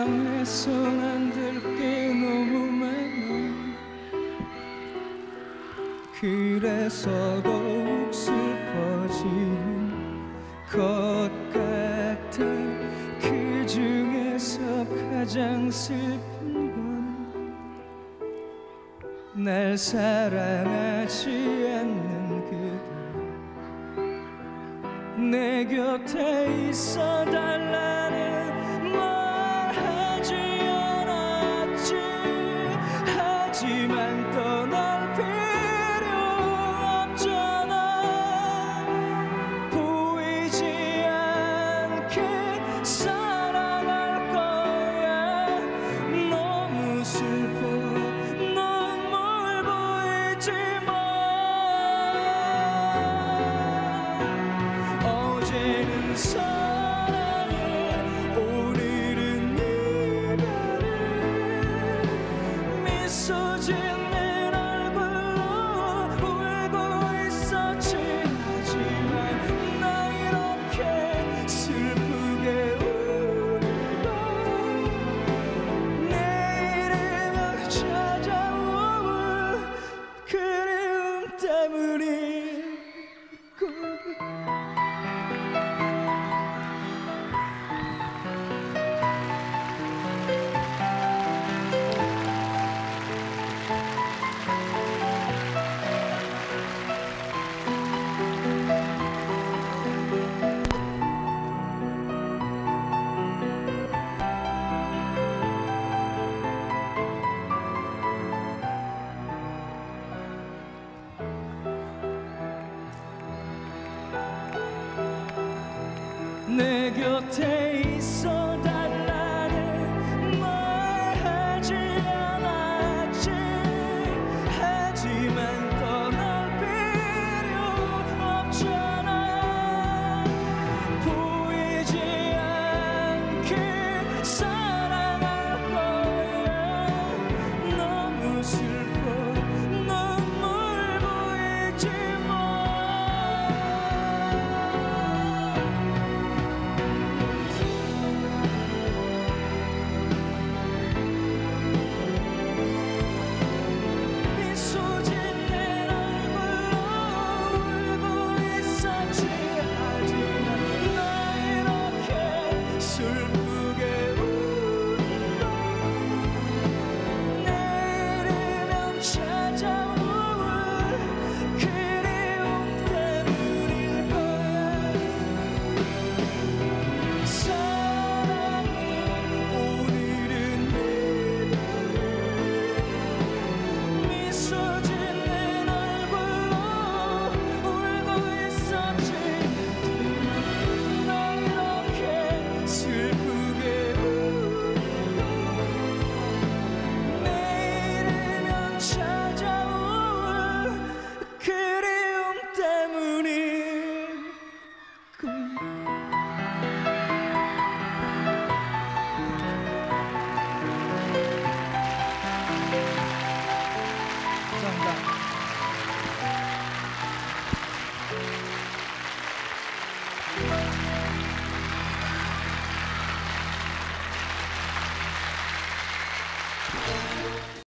마음에 손 안 들 게 너무 많아. 그래서 더욱 슬퍼지는 것 같아 그 중에서 가장 슬픈 건 날 사랑하지 않는 그대. 내 곁에 있어 달라는 하지만 떠날 필요 없잖아. 보이지 않게 사랑할 거야. 너무 슬퍼. 눈물 보이지 마. 어제는 chill. 내 곁에